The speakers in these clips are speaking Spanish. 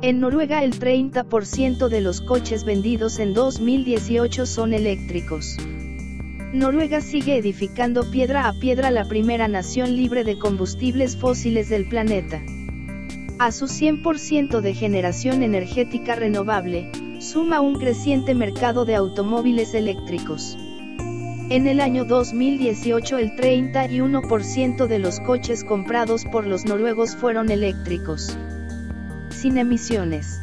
En Noruega el 30% de los coches vendidos en 2018 son eléctricos. Noruega sigue edificando piedra a piedra la primera nación libre de combustibles fósiles del planeta. A su 100% de generación energética renovable, suma un creciente mercado de automóviles eléctricos. En el año 2018 el 31% de los coches comprados por los noruegos fueron eléctricos. Sin emisiones.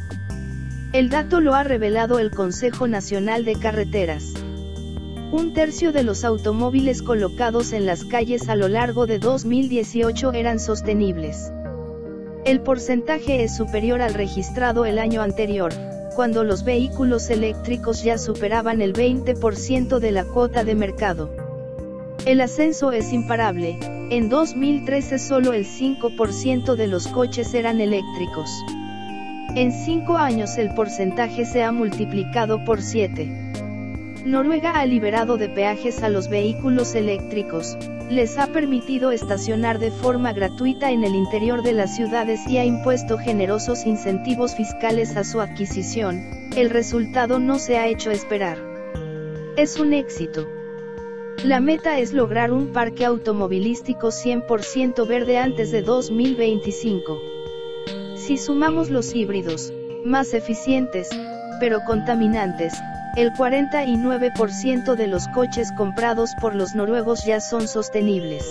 El dato lo ha revelado el Consejo Nacional de Carreteras. Un tercio de los automóviles colocados en las calles a lo largo de 2018 eran sostenibles. El porcentaje es superior al registrado el año anterior, cuando los vehículos eléctricos ya superaban el 20% de la cuota de mercado. El ascenso es imparable, en 2013 solo el 5% de los coches eran eléctricos. En 5 años el porcentaje se ha multiplicado por 7. Noruega ha liberado de peajes a los vehículos eléctricos, les ha permitido estacionar de forma gratuita en el interior de las ciudades y ha impuesto generosos incentivos fiscales a su adquisición, el resultado no se ha hecho esperar. Es un éxito. La meta es lograr un parque automovilístico 100% verde antes de 2025. Si sumamos los híbridos, más eficientes, pero contaminantes, el 49% de los coches comprados por los noruegos ya son sostenibles.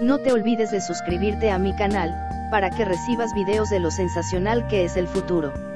No te olvides de suscribirte a mi canal, para que recibas videos de lo sensacional que es el futuro.